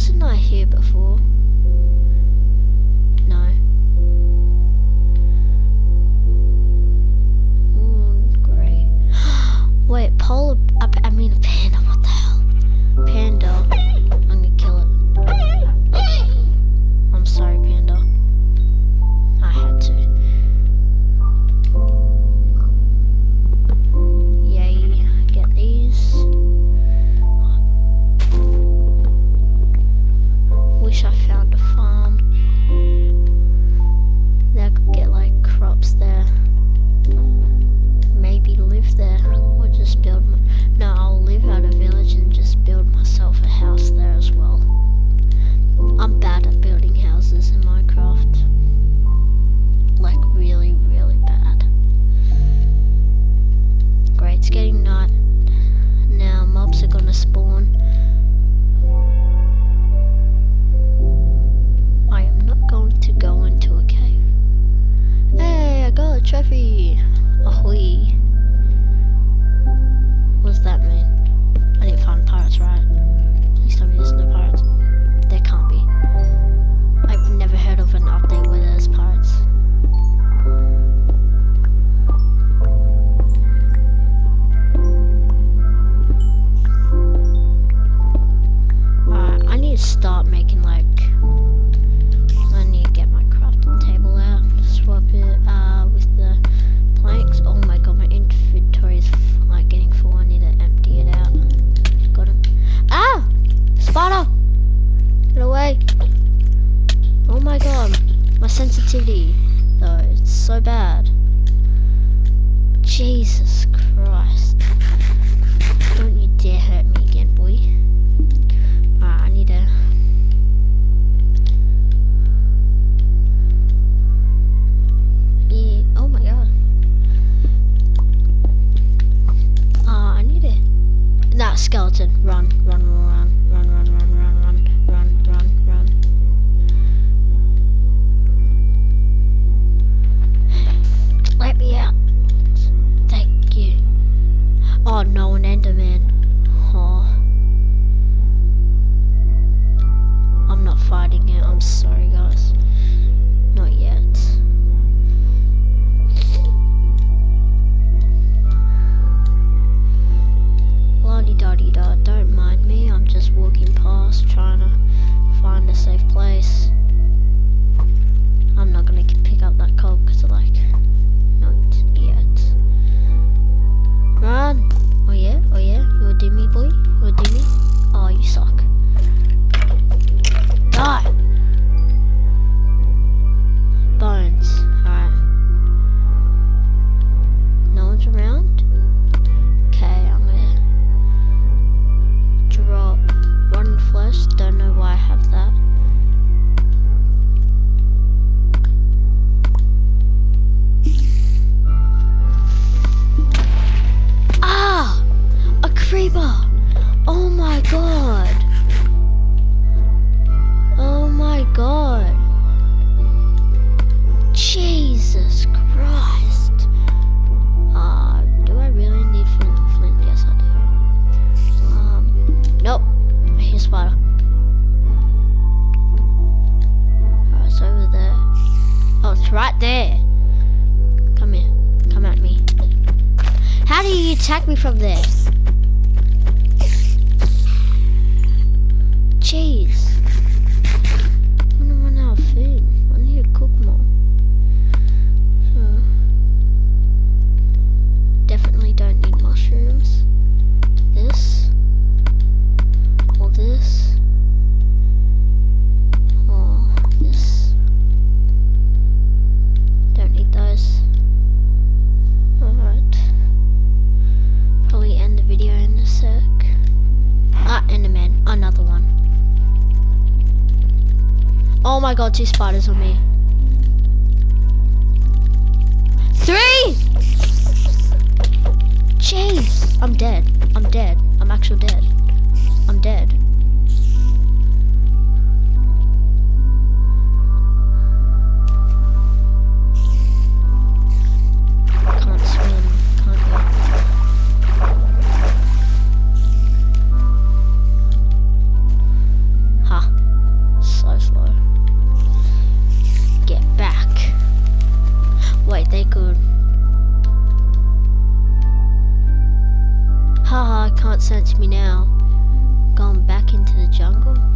wasn't I here before? Lana! Get away. Oh my god. My sensitivity, though, it's so bad. Jesus Christ. Don't you dare hurt me again, boy. Alright, I need to... Oh my god. Uh, I need to... That skeleton. Run, run, run, run. Sorry. Jesus Christ. Uh, do I really need flint and flint? Yes, I do. Um, nope. I hear spider. Oh, it's over there. Oh, it's right there. Come here. Come at me. How do you attack me from there? Oh my god, two spiders on me. Three! Jeez, I'm dead. I'm dead. I'm actually dead. Me now. Gone back into the jungle?